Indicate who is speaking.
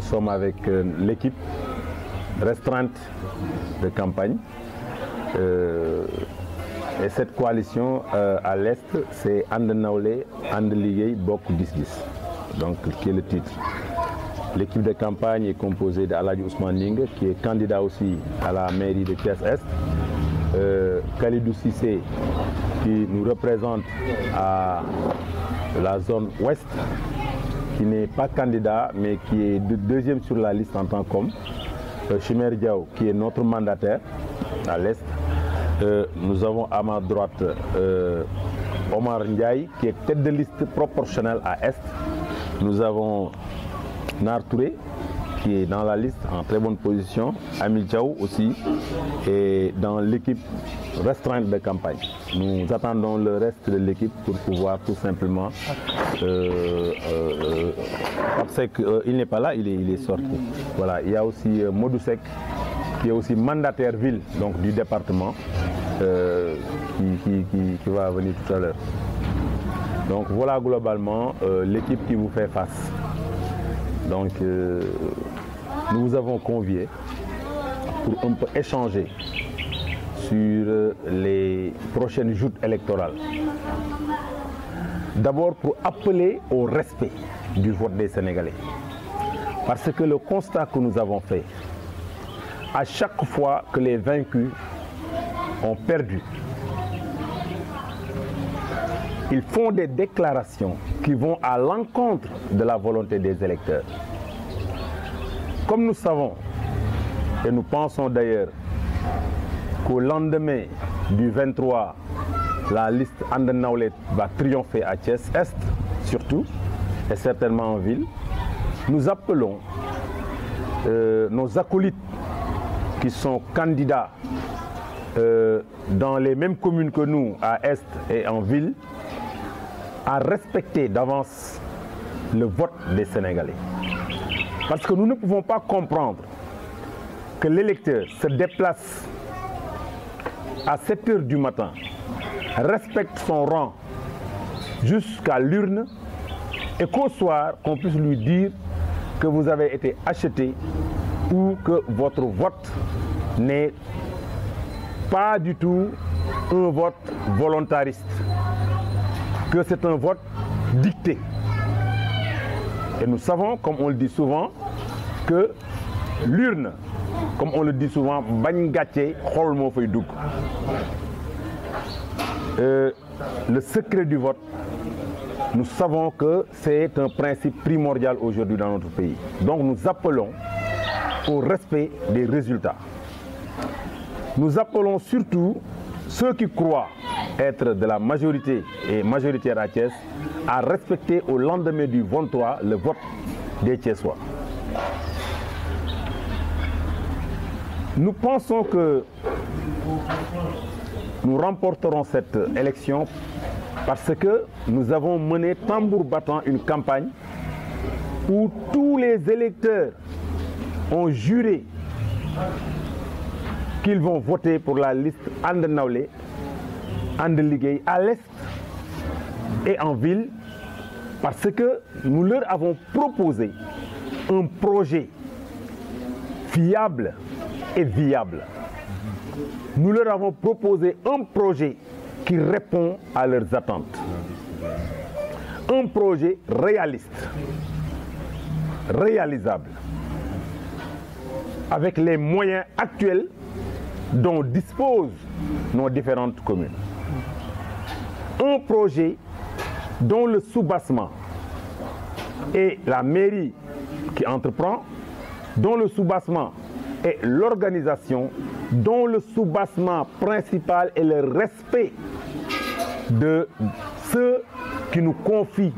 Speaker 1: sommes avec euh, l'équipe restreinte de campagne. Euh, et cette coalition euh, à l'Est, c'est And Nawlé, And Liggéey, Bokk Gis Gis, donc qui est le titre. L'équipe de campagne est composée d'Aladji Ousmane Ning, qui est candidat aussi à la mairie de Thiès-Est. Euh, Khalidou Cissé, qui nous représente à la zone ouest, qui n'est pas candidat, mais qui est de- deuxième sur la liste en tant qu'homme. Euh, Chimère Diaw, qui est notre mandataire à l'est. Euh, nous avons à ma droite euh, Omar Ndiaye, qui est tête de liste proportionnelle à est. Nous avons Nar Touré, qui est dans la liste en très bonne position. Amil aussi, et dans l'équipe restreinte de campagne. Nous attendons le reste de l'équipe pour pouvoir tout simplement. Euh, euh, parce qu'il n'est pas là, il est, il est sorti. Voilà, il y a aussi euh, Modou Seck, qui est aussi mandataire ville donc, du département, euh, qui, qui- qui- va venir tout à l'heure. Donc voilà globalement euh, l'équipe qui vous fait face. Donc euh, nous vous avons convié pour échanger sur euh, les prochaines joutes électorales. D'abord pour appeler au respect du vote des Sénégalais. Parce que le constat que nous avons fait, à chaque fois que les vaincus ont perdu, ils font des déclarations qui vont à l'encontre de la volonté des électeurs. Comme nous savons, et nous pensons d'ailleurs qu'au lendemain du 23, la liste And Nawlé va triompher à Thiès Est, surtout, et certainement en ville, nous appelons euh, nos acolytes qui sont candidats euh, dans les mêmes communes que nous, à Est et en ville, à respecter d'avance le vote des Sénégalais. Parce que nous ne pouvons pas comprendre que l'électeur se déplace à 7 heures du matin, respecte son rang jusqu'à l'urne et qu'au soir, qu'on puisse lui dire que vous avez été acheté ou que votre vote n'est pas du tout un vote volontariste, que c'est un vote dicté. Et nous savons, comme on le dit souvent, que l'urne, comme on le dit souvent, dugg. Euh, le secret du vote, nous savons que c'est un principe primordial aujourd'hui dans notre pays. Donc nous appelons au respect des résultats. Nous appelons surtout ceux qui croient être de la majorité et majoritaire à Thiès à respecter au lendemain du 23 le vote des Thiessois. Nous pensons que nous remporterons cette élection parce que nous avons mené tambour battant une campagne où tous les électeurs ont juré qu'ils vont voter pour la liste And And Liggéey à l'Est et en ville parce que nous leur avons proposé un projet fiable et viable. Nous leur avons proposé un projet qui répond à leurs attentes. Un projet réaliste, réalisable, avec les moyens actuels dont disposent nos différentes communes. Un projet dont le soubassement et la mairie qui entreprend, dont le soubassement est l'organisation, dont le soubassement principal est le respect de ceux qui nous confient